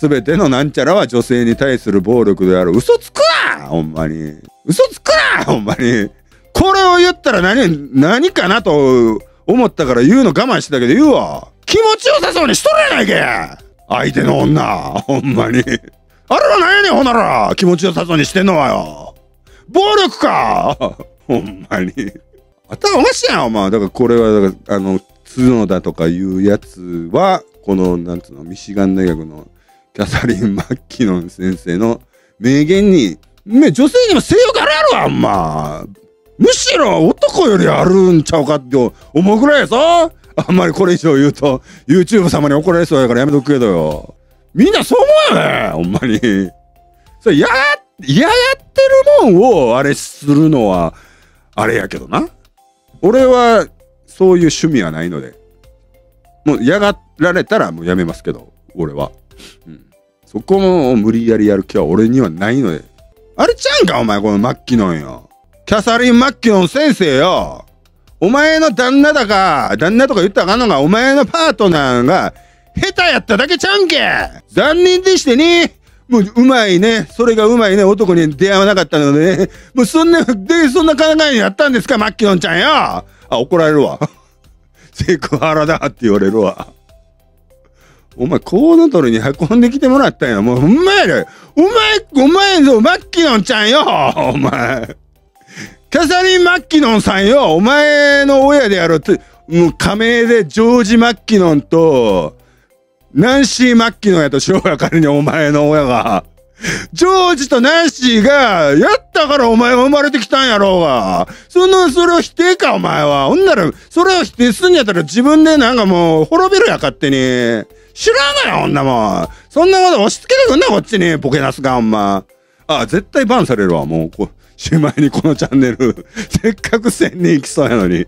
すべてのなんちゃらは女性に対する暴力である。嘘つくなほんまに。嘘つくなほんまに。これを言ったら何、何かなと思ったから言うの我慢してたけど言うわ。気持ちよさそうにしとるやないけ相手の女。ほんまに。あれは何やねんほんなら気持ちよさそうにしてんのはよ。暴力かほんまに。頭おかしいやん、お前。だからこれは、だから、あの、角田とかいうやつは、この、なんつうの、ミシガン大学のキャサリン・マッキノン先生の名言に、ね、女性にも性欲あるやろ、あんま。むしろ男よりあるんちゃうかって思うぐらいやぞ。あんまりこれ以上言うと、YouTube 様に怒られそうやからやめとくけどよ。みんなそう思うよね、ほんまに。それ、や、ややってるもんをあれするのは、あれやけどな。俺は、そういう趣味はないので。もう、やがられたらもうやめますけど、俺は。うん。そこも無理やりやる気は俺にはないので。あれちゃうんか、お前、このマッキノンよ。キャサリン・マッキノン先生よ。お前の旦那だか、旦那とか言ったらあかんのが、お前のパートナーが、下手やっただけちゃうんけ残念でしてね。もう、うまいね。それがうまいね。男に出会わなかったのでね。もう、そんな、で、そんな考えになったんですか、マッキノンちゃんよ。あ、怒られるわ。セクハラだって言われるわ。お前、コウノトリに運んできてもらったんや。もう、ほんまやで。お前、お前ぞ、マッキノンちゃんよ。お前。キャサリン・マッキノンさんよ。お前の親である、もう仮名でジョージ・マッキノンと、ナンシー・マッキノンやとしようや仮にお前の親が。ジョージとナンシーが、やったからお前が生まれてきたんやろうが。その、それを否定か、お前は。ほんなら、それを否定すんやったら自分でなんかもう、滅びるや、勝手に。知らんがよ、ほんなもん。そんなこと押し付けてくんな、こっちに。ボケなすか、ほんま。あ、絶対バンされるわ、もう。しまいにこのチャンネル。せっかく1000人行きそうやのに。